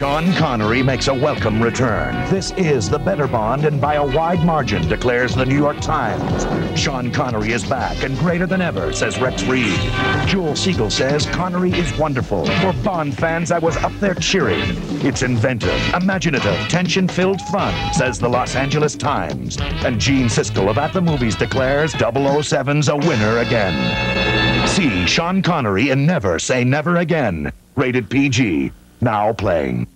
Sean Connery makes a welcome return. This is the better Bond, and by a wide margin, declares the New York Times. Sean Connery is back and greater than ever, says Rex Reed. Joel Siegel says Connery is wonderful. For Bond fans, I was up there cheering. It's inventive, imaginative, tension-filled fun, says the Los Angeles Times. And Gene Siskel of At the Movies declares 007's a winner again. See Sean Connery in Never Say Never Again. Rated PG. Now playing.